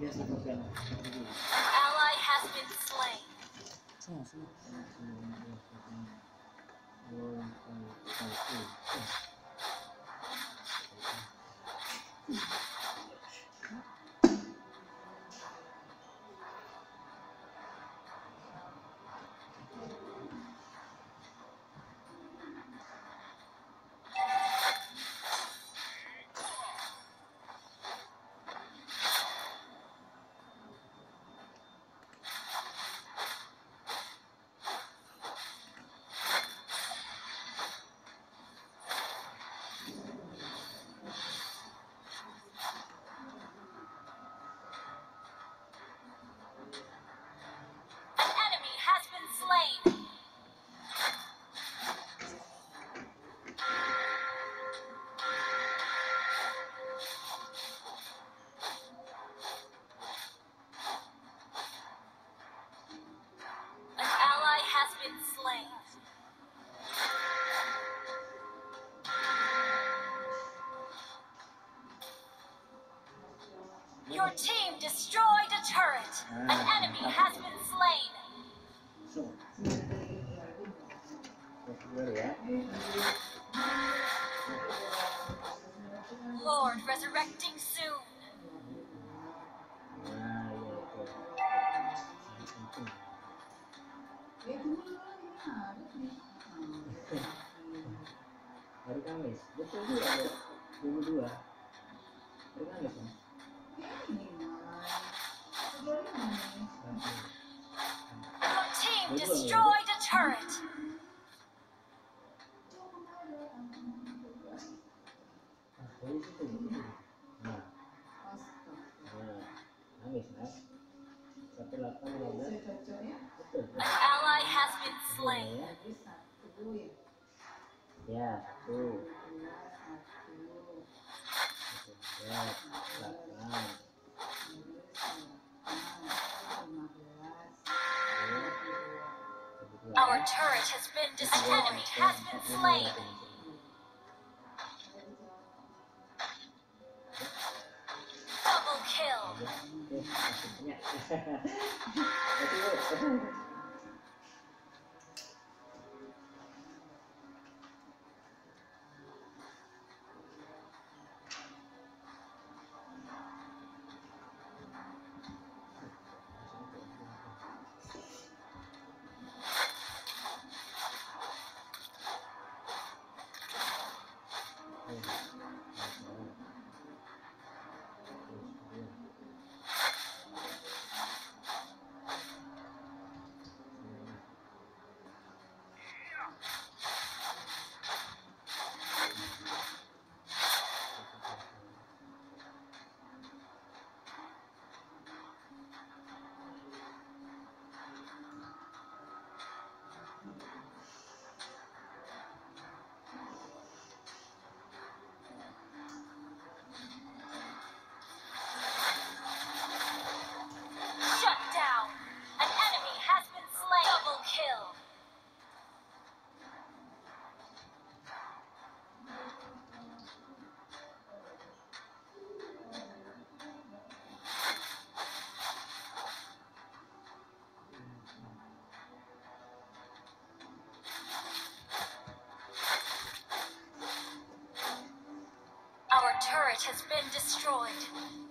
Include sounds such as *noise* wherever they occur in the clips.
An ally has been slain. Sana, Your team destroyed a turret. An enemy has been slain. Lord resurrecting soon. Destroyed a turret. Our turret has been dis- An enemy has been slain. Double kill. *laughs* has been destroyed.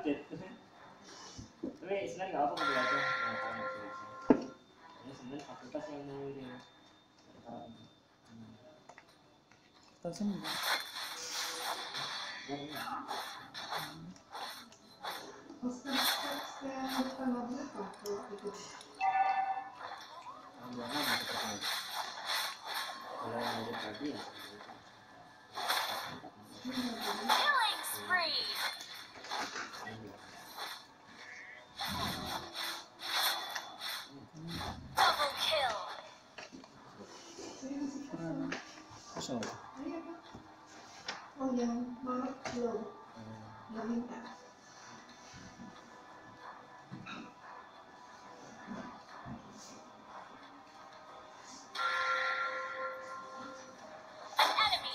Update tapi sebenarnya nggak apa Yang ada Killing spree. Double kill. kurang minta. An enemy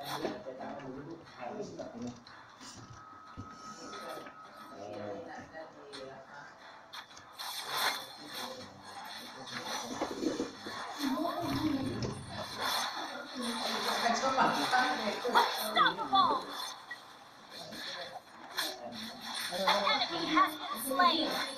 Unstoppable. An enemy has been slain.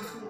কিছু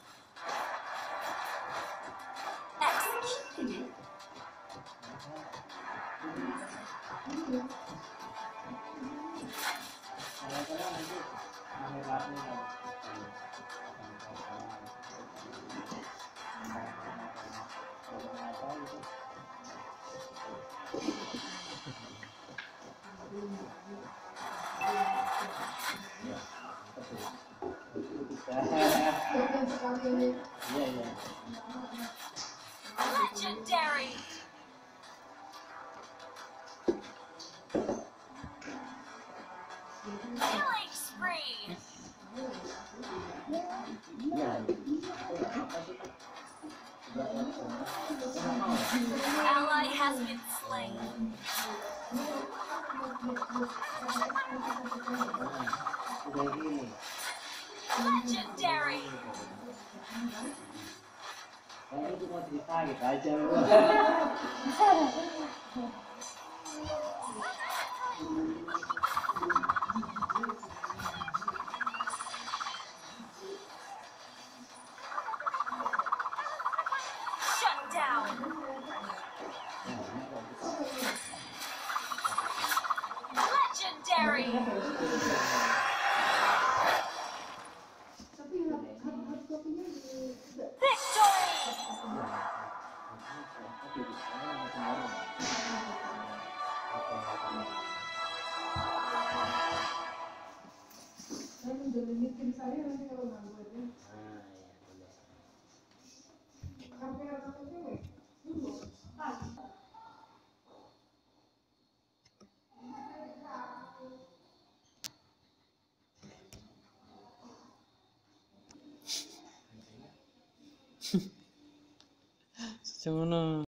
Iya iya. Legendary. Killing spree. Ally has been slain. Kamu cuma cerita gitu aja loh. *laughs* 怎么了。